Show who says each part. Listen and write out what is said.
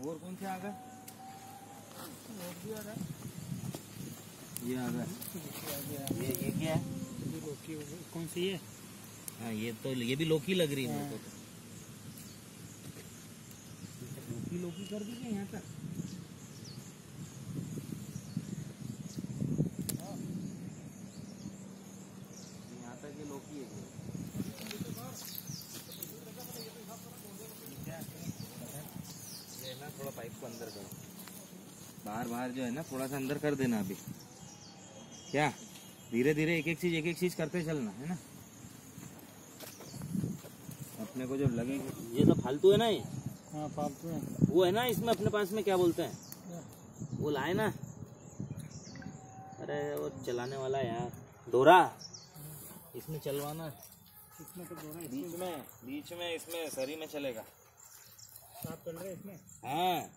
Speaker 1: और कौन से आ गए
Speaker 2: और भी आ रहा
Speaker 1: ये आ ये ये क्या है?
Speaker 2: ये लौकी कौन सी है?
Speaker 1: हाँ ये तो ये भी लौकी लग रही है मेरे को तो। लौकी लौकी कर दी क्या यहाँ तक यहाँ तक ये लौकी है ये ना थोड़ा पाइप को अंदर करो। बाहर बाहर जो है ना थोड़ा सा अंदर कर देना अभी। क्या? धीरे धीरे एक एक चीज़ एक एक चीज़ करते चलना है ना? अपने को जो लगे ये सब फालतू है ना ये।
Speaker 2: हाँ फालतू है।
Speaker 1: वो है ना इसमें अपने पास में क्या बोलते हैं? वो लाए ना। अरे वो चलाने वाला यार। दोरा इसमें चलवाना।
Speaker 2: इसमें तो
Speaker 1: बीच में बीच में इसमें सरी में चलेगा।
Speaker 2: साफ़ कर रहे इसमें?
Speaker 1: हाँ।